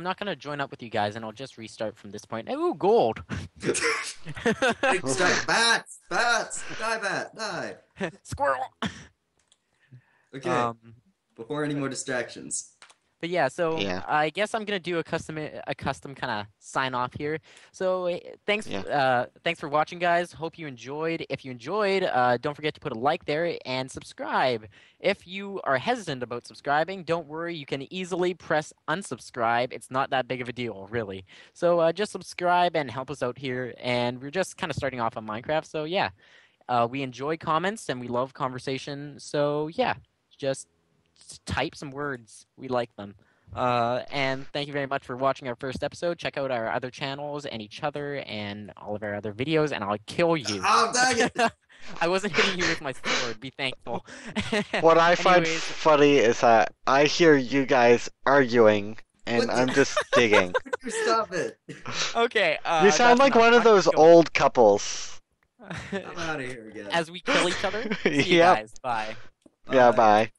I'm not gonna join up with you guys, and I'll just restart from this point. Ooh, gold. Extract bats, bats, die bat, die. Squirrel. Okay, Um, before any more distractions. But yeah, so Yeah. I guess I'm gonna do a custom a custom kind of sign off here. So eh, thanks Yeah. uh thanks for watching, guys. Hope you enjoyed. If you enjoyed, uh, don't forget to put a like there and subscribe. If you are hesitant about subscribing, don't worry. You can easily press unsubscribe. It's not that big of a deal, really. So uh, just subscribe and help us out here. And we're just kind of starting off on Minecraft. So yeah, uh, we enjoy comments and we love conversation. So yeah, just type some words. We like them. Uh, and thank you very much for watching our first episode. Check out our other channels and each other and all of our other videos, and I'll kill you. Oh, dang it! I wasn't hitting you with my sword. Be thankful. What I find Anyways, funny is that I hear you guys arguing, and What I'm just digging. Stop it! okay. Uh, you sound like enough. one of I'm those going. old couples. I'm out of here again. As we kill each other. See you Yep. guys. Bye. Yeah, bye.